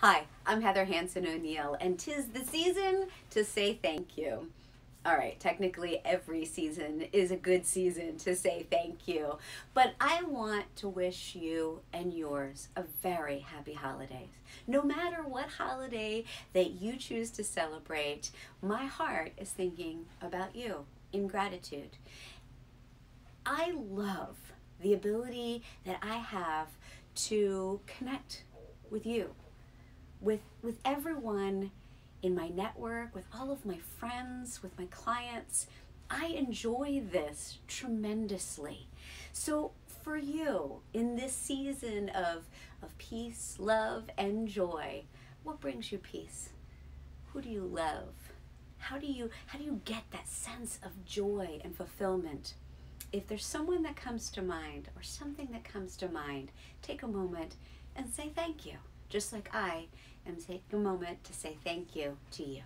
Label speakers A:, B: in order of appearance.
A: Hi, I'm Heather Hansen O'Neill, and tis the season to say thank you. All right, technically, every season is a good season to say thank you, but I want to wish you and yours a very happy holidays. No matter what holiday that you choose to celebrate, my heart is thinking about you in gratitude. I love the ability that I have to connect with you with with everyone in my network, with all of my friends, with my clients. I enjoy this tremendously. So for you in this season of of peace, love, and joy, what brings you peace? Who do you love? How do you how do you get that sense of joy and fulfillment? If there's someone that comes to mind or something that comes to mind, take a moment and say thank you just like I am taking a moment to say thank you to you.